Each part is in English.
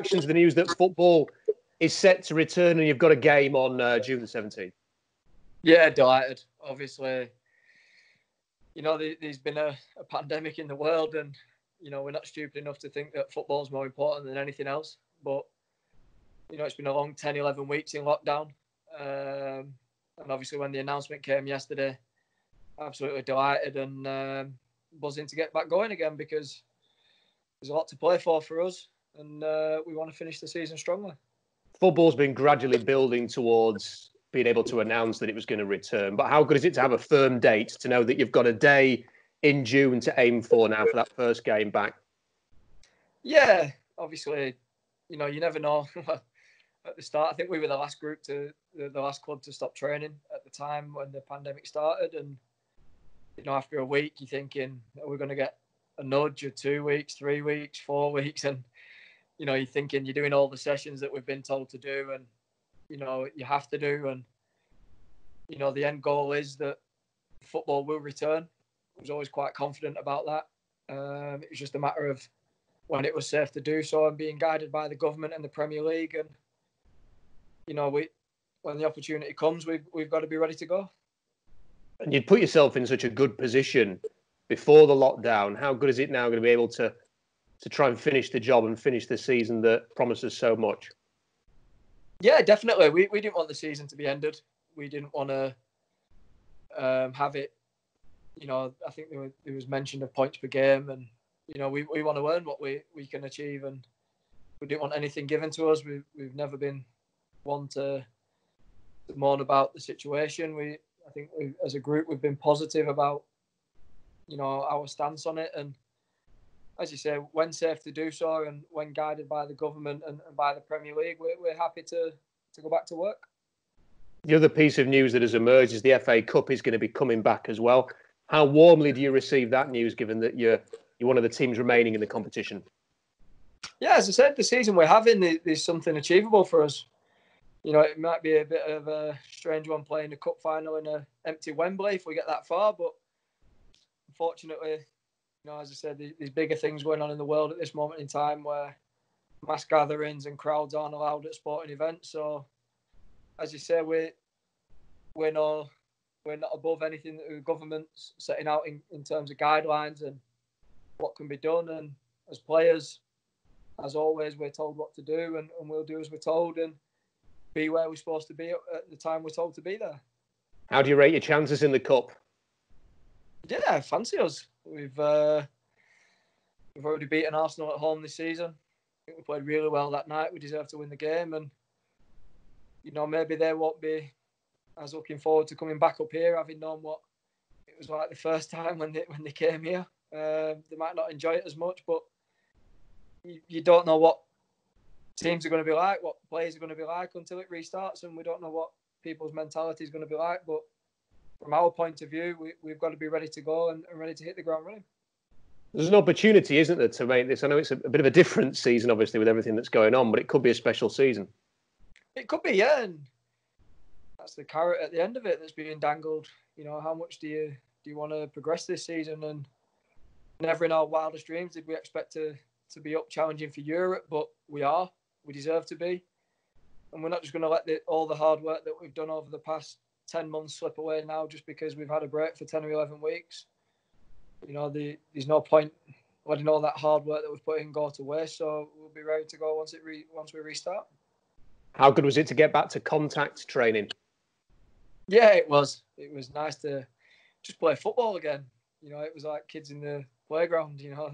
reaction to the news that football is set to return and you've got a game on uh, June the 17th? Yeah, delighted. Obviously, you know, there's been a, a, pandemic in the world, and you know, we're not stupid enough to think that football is more important than anything else. But you know, it's been a long 10, 11 weeks in lockdown, um, and obviously, when the announcement came yesterday, absolutely delighted and um, buzzing to get back going again because there's a lot to play for for us, and uh, we want to finish the season strongly. Football's been gradually building towards being able to announce that it was going to return. But how good is it to have a firm date to know that you've got a day in June to aim for now for that first game back? Yeah, obviously, you know, you never know. at the start, I think we were the last group to the, last club to stop training at the time when the pandemic started, and you know, after a week, you're thinking, are we going to get a nudge or two weeks, three weeks, four weeks, and you know, you're thinking you're doing all the sessions that we've been told to do, and you know you have to do. And you know the end goal is that football will return. I was always quite confident about that. Um, it was just a matter of when it was safe to do so and being guided by the government and the Premier League. And you know, we when the opportunity comes, we've we've got to be ready to go. And you'd put yourself in such a good position before the lockdown. How good is it now going to be able to to try and finish the job and finish the season that promises so much? Yeah, definitely. We we didn't want the season to be ended. We didn't want to um, have it. You know, I think there, were, there was mention of points per game, and you know, we, we want to earn what we, we can achieve, and we didn't want anything given to us. We we've never been one to, to mourn about the situation. We I think we, as a group we've been positive about you know our stance on it, and as you say, when safe to do so and when guided by the government and, and by the Premier League, we're, we're happy to, to go back to work. The other piece of news that has emerged is the FA Cup is going to be coming back as well. How warmly do you receive that news, given that you're you're one of the teams remaining in the competition? Yeah, as I said, the season we're having is something achievable for us. You know, it might be a bit of a strange one playing a cup final in an empty Wembley if we get that far, but unfortunately, you know, as I said, there's bigger things going on in the world at this moment in time where mass gatherings and crowds aren't allowed at sporting events. So, as you say, we we're not we're not above anything that the government's setting out in, in terms of guidelines and what can be done. And as players, as always, we're told what to do, and, and we'll do as we're told and be where we're supposed to be at the time we're told to be there. How do you rate your chances in the cup? Yeah, fancy us. We've uh, we've already beaten Arsenal at home this season. I think we played really well that night. We deserve to win the game, and you know maybe they won't be as looking forward to coming back up here, having known what it was like the first time when they when they came here. Uh, they might not enjoy it as much, but you, you don't know what teams are going to be like, what players are going to be like until it restarts, and we don't know what people's mentality is going to be like. But from our point of view, we, we've got to be ready to go and, and ready to hit the ground running. There's an opportunity, isn't there, to make this? I know it's a, a, bit of a different season, obviously, with everything that's going on, but it could be a special season. It could be, yeah. And that's the carrot at the end of it that's being dangled. You know, how much do you do you want to progress this season? And never in our wildest dreams did we expect to to be up challenging for Europe, but we are. We deserve to be, and we're not just going to let the, all the hard work that we've done over the past 10 months slip away now just because we've had a break for 10 or 11 weeks. You know, the, there's no point letting all that hard work that we've put in go to waste. So we'll be ready to go once it re, once we restart. How good was it to get back to contact training? Yeah, it was. It was nice to just play football again. You know, it was like kids in the playground. You know,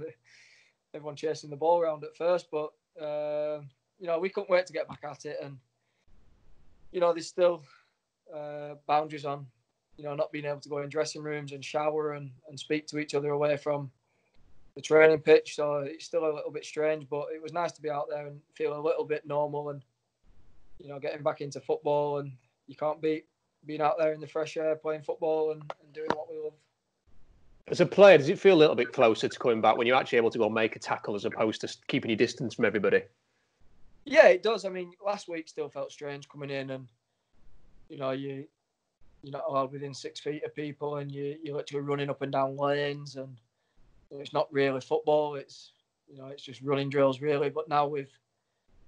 everyone chasing the ball around at first, but uh, you know, we couldn't wait to get back at it. And you know, there's still uh, boundaries on, you know, not being able to go in dressing rooms and shower and, and speak to each other away from the training pitch. So it's still a little bit strange, but it was nice to be out there and feel a little bit normal and, you know, getting back into football. And you can't beat being out there in the fresh air playing football and, and doing what we love. As a player, does it feel a little bit closer to coming back when you're actually able to go make a tackle as opposed to keeping your distance from everybody? Yeah, it does. I mean, last week still felt strange coming in and you know, you you're not allowed within six feet of people, and you you're literally running up and down lanes, and it's not really football. It's you know, it's just running drills really. But now we've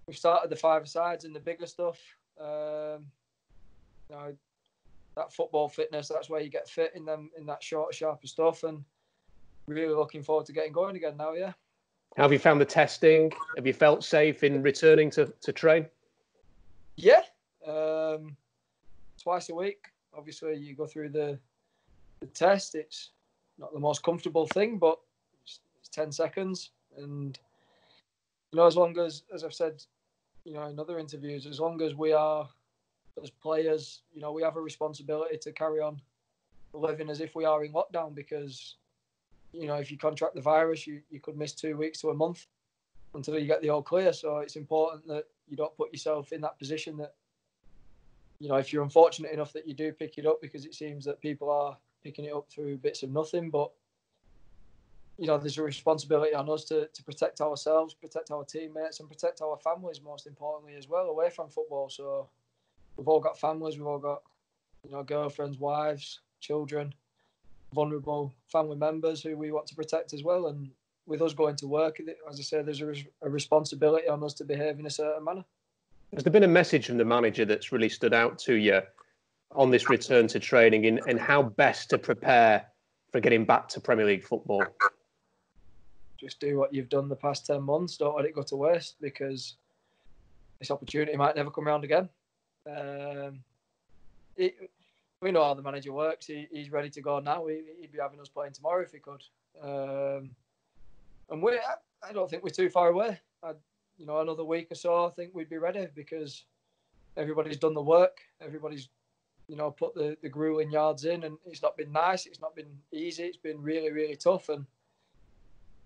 we've started the five sides and the bigger stuff. Um, you know, that football fitness, that's where you get fit in them in that short, sharper stuff. And really looking forward to getting going again now. Yeah. How have you found the testing? Have you felt safe in returning to, to train? Yeah, um, twice a week. Obviously, you go through the the test. It's not the most comfortable thing, but it's, it's ten seconds, and you know, as long as as I've said, you know, in other interviews, as long as we are as players, you know, we have a responsibility to carry on living as if we are in lockdown because you know, if you contract the virus, you, you could miss two weeks to a month until you get the all clear. So it's important that you don't put yourself in that position that, you know, if you're unfortunate enough that you do pick it up because it seems that people are picking it up through bits of nothing. But, you know, there's a responsibility on us to, to protect ourselves, protect our teammates, and protect our families, most importantly, as well, away from football. So we've all got families, we've all got, you know, girlfriends, wives, children vulnerable family members who we want to protect as well. And with us going to work, as I say, there's a, a responsibility on us to behave in a certain manner. Has there been a message from the manager that's really stood out to you on this return to training and, and how best to prepare for getting back to Premier League football? Just do what you've done the past 10 months. Don't let it go to waste because this opportunity might never come around again. Um, it, we know how the manager works. He, he's ready to go now. He, would be having us playing tomorrow if he could. Um, and we're—I don't think we're too far away. I, you know, another week or so, I think we'd be ready because everybody's done the work. Everybody's, you know, put the, the grueling yards in, and it's not been nice. It's not been easy. It's been really, really tough. And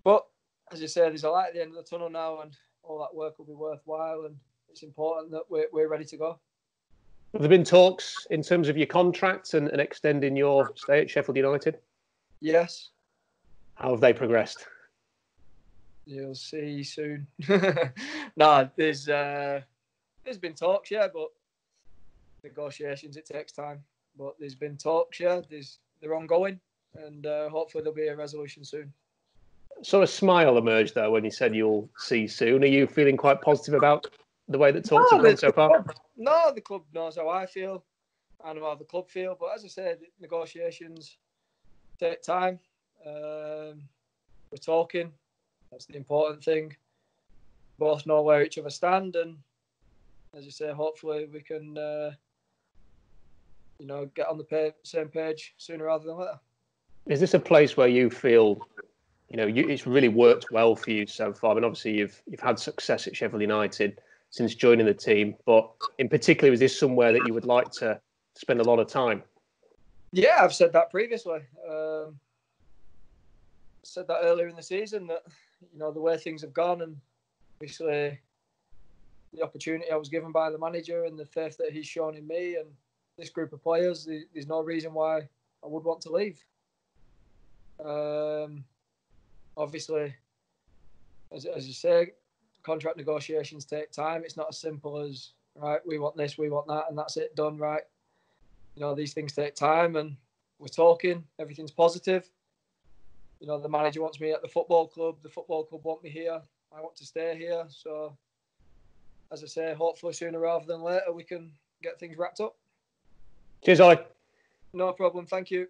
but as you say, there's a light at the end of the tunnel now, and all that work will be worthwhile. And it's important that we're, we're ready to go. Have there been talks in terms of your contracts and, and extending your stay at Sheffield United? Yes. How have they progressed? You'll see soon. no, there's uh, there's been talks, yeah, but negotiations it takes time. But there's been talks, yeah. There's they're ongoing, and uh, hopefully there'll be a resolution soon. So a smile emerged though when you said you'll see soon. Are you feeling quite positive about the way that talks no, have gone so far? No, the club knows how I feel. I know how the club feel. But as I said, negotiations take time. Um, we're talking. That's the important thing. Both know where each other stand, and as you say, hopefully we can, uh, you know, get on the same page sooner rather than later. Is this a place where you feel, you know, you, it's really worked well for you so far? I mean, obviously you've you've had success at Sheffield United since joining the team. But in particular, is this somewhere that you would like to spend a lot of time? Yeah, I've said that previously. Um, said that earlier in the season that you know the way things have gone, and obviously the opportunity I was given by the manager and the faith that he's shown in me and this group of players, there's no reason why I would want to leave. Um, obviously, as, as you say, contract negotiations take time. It's not as simple as right, we want this, we want that, and that's it done. Right, you know these things take time, and we're talking. Everything's positive. You know the manager wants me at the football club. The football club want me here. I want to stay here. So, as I say, hopefully sooner rather than later we can get things wrapped up. Cheers, Ollie. No problem. Thank you.